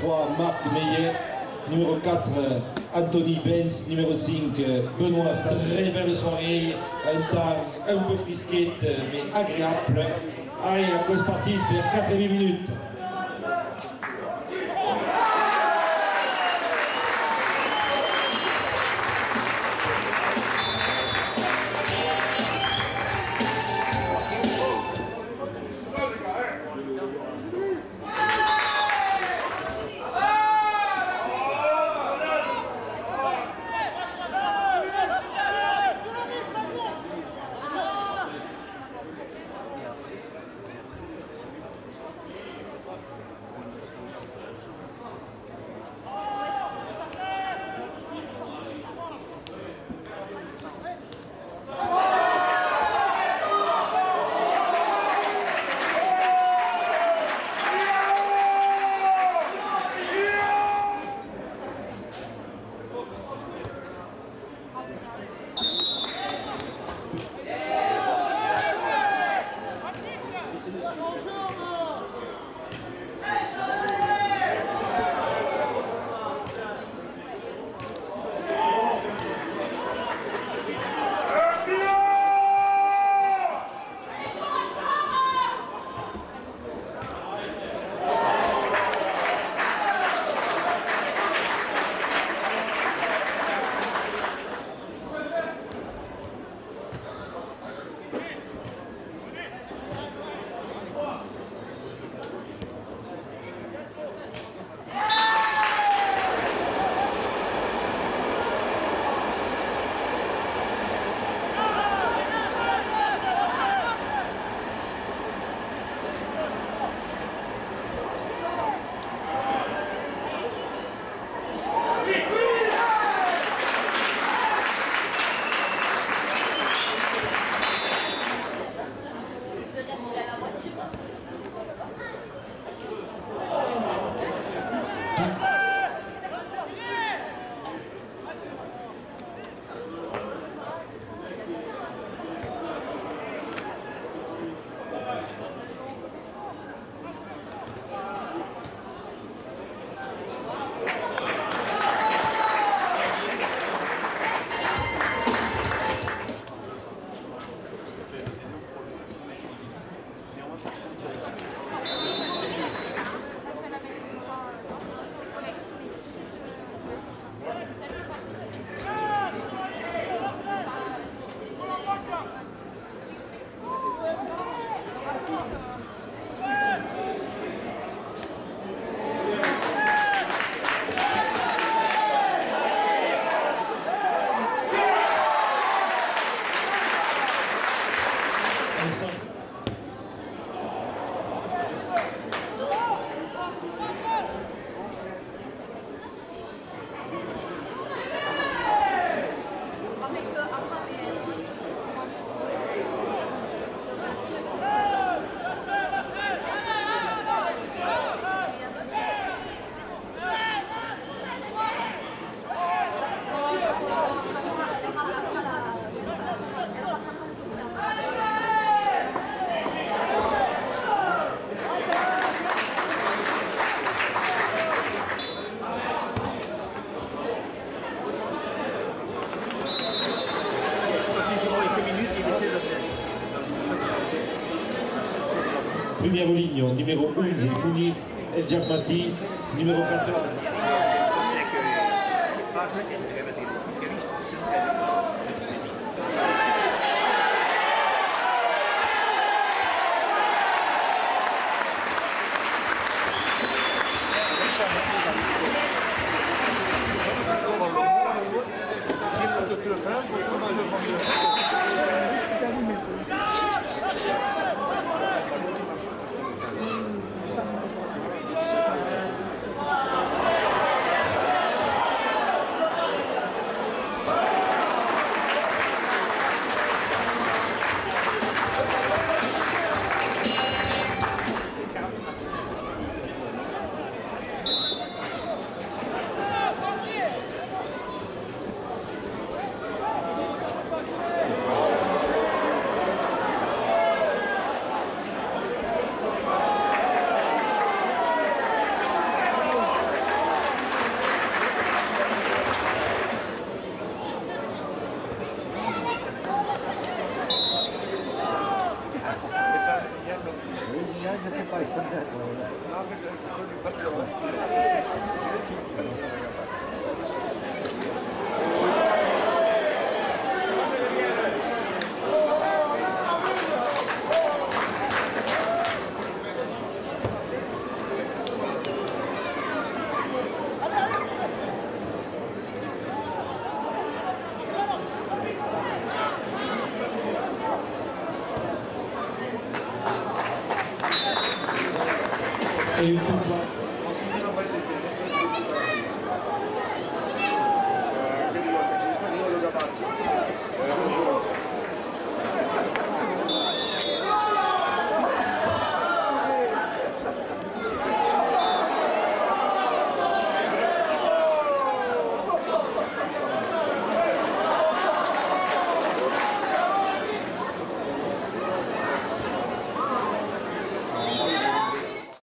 3, Marc Meyer. Numéro 4, Anthony Benz. Numéro 5, Benoît. Très belle soirée. Un temps un peu frisquette, mais agréable. Allez, à cause partie vers 4 minutes. Thank you so much. Première ligne, numéro 11, Mounir El Djamati, numéro 14. Ayuba.